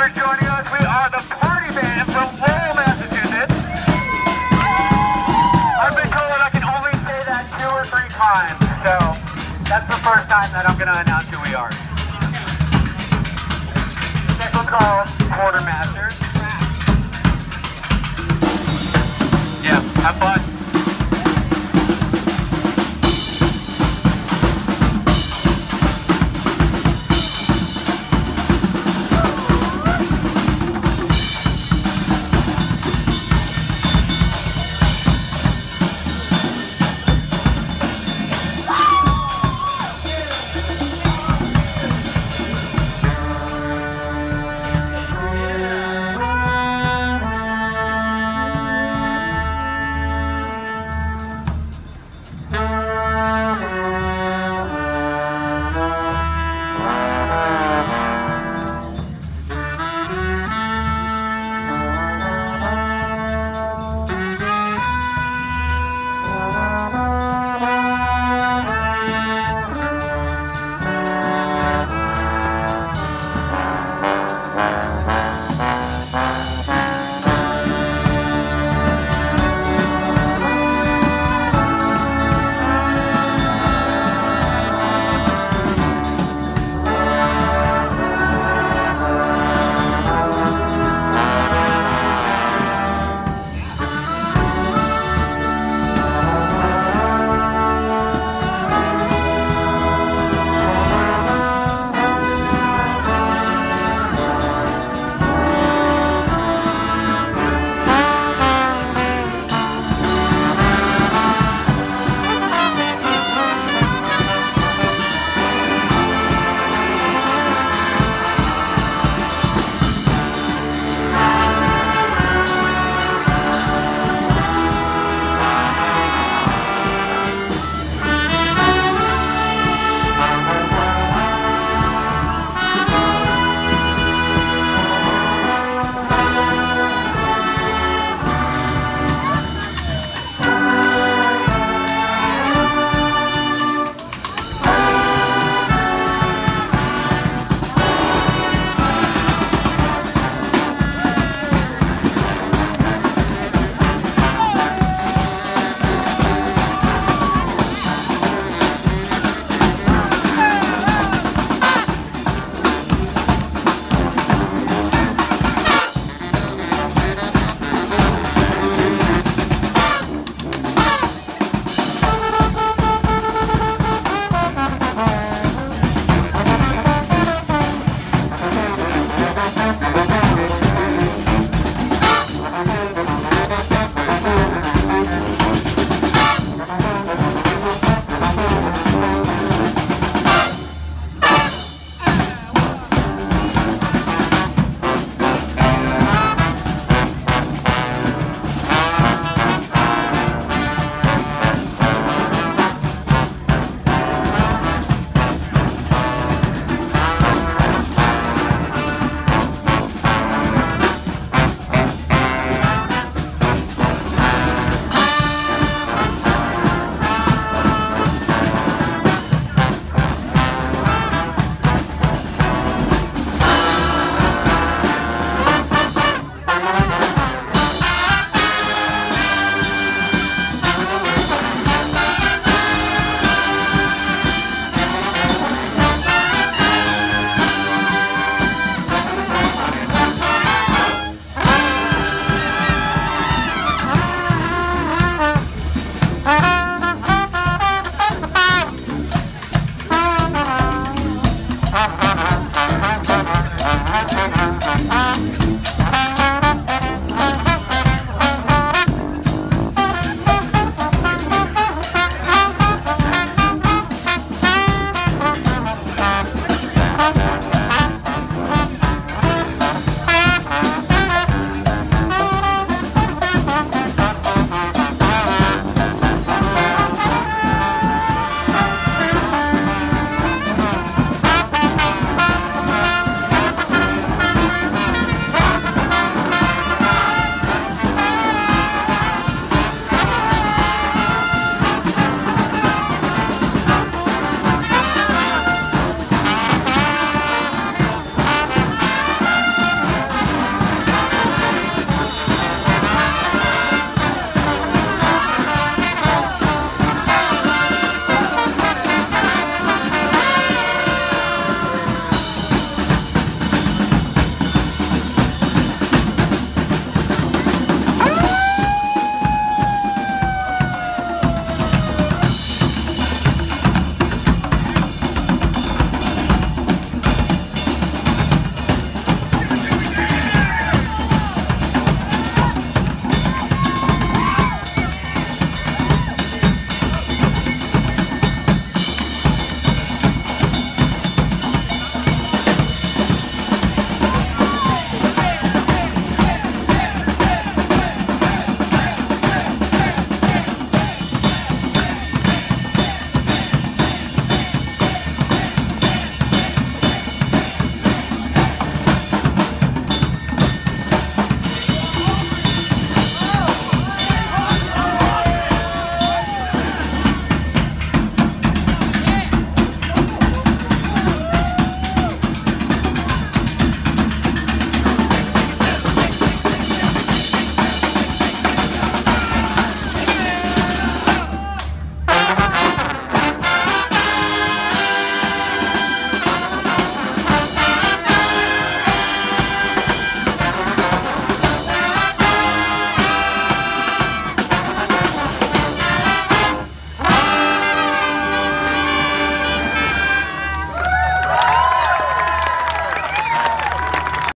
for joining us. We are the Party Band from Lowell, Massachusetts. I've been told I can only say that two or three times, so that's the first time that I'm going to announce who we are. Second call, quartermaster. Yeah, have fun.